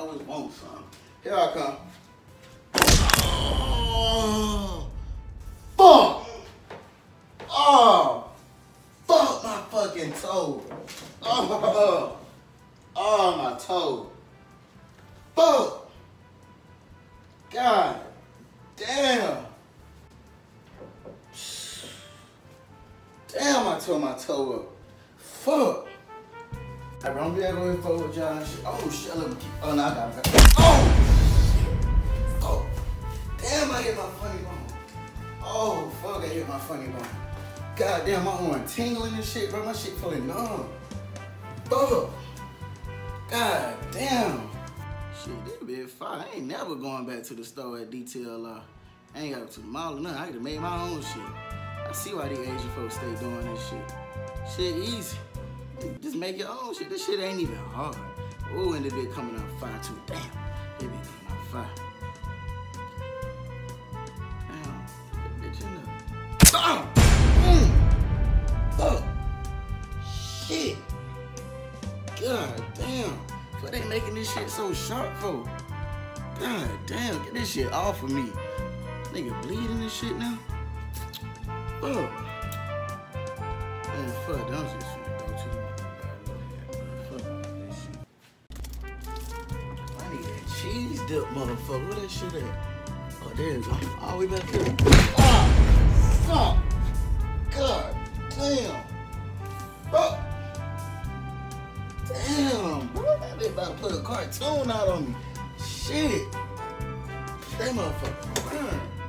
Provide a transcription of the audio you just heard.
always want some. Here I come. Oh, fuck. Oh, fuck my fucking toe. Oh, oh my toe. Fuck. God damn. Damn, I tore my toe up. Fuck. I don't be able to fuck with y'all and shit. Oh shit, keep. Oh no, I got it. Oh. Oh. Damn, I hit my funny bone. Oh fuck, I hit my funny bone. God damn, my arm tingling and shit, bro. My shit feeling numb. Fuck. God damn. Shit, this be fine. I ain't never going back to the store at uh, I ain't got to the mall or nothing. I could have made my own shit. I see why these Asian folks stay doing this shit. Shit easy. Just make your own oh, shit. This shit ain't even hard. Ooh, and it be coming out fire too. Damn. It be coming out fire. Damn. Oh! Shit. God damn. What they making this shit so sharp for? God damn, get this shit off of me. Nigga bleeding and shit now. Fuck. Man, fuck, cheese dip, motherfucker. Where that shit at? Oh, there it go. All the way back here. Ah, fuck. God damn. Fuck. Damn, bro. That bitch about to put a cartoon out on me. Shit. That motherfucker